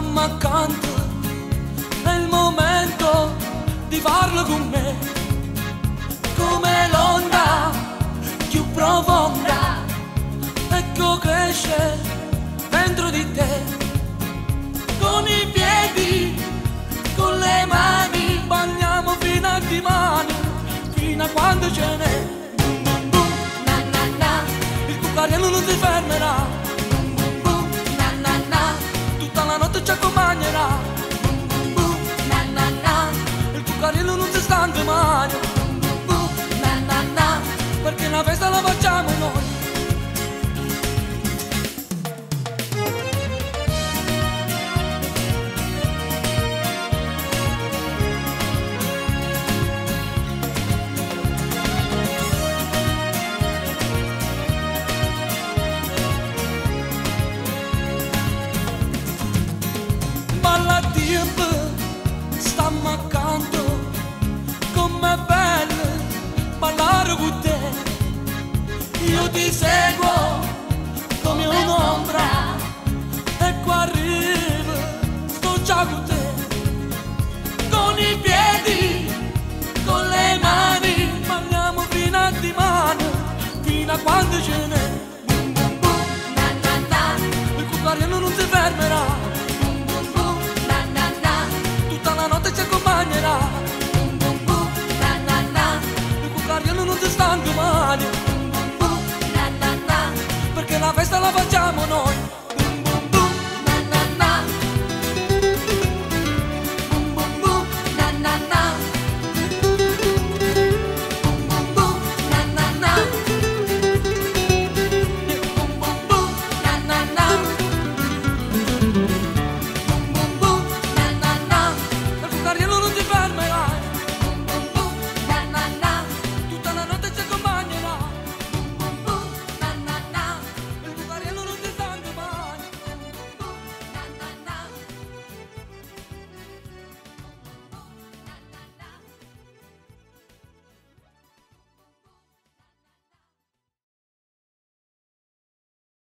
stammi accanto, è il momento di farlo con me, come l'onda più profonda, ecco cresce dentro di te, con i piedi, con le mani, bagniamo fino a dimani, fino a quando ce n'è. Na, na, na. Il cucariello non si fermerà. mamma accanto, com'è bello parlare con te. Io ti seguo come un'ombra e qua arrivo, sto già con te. Con i piedi, con le mani, parliamo fino a dimani, fino a quando ce n'è. Boom, boom, boom, na, na, na. Per cui non si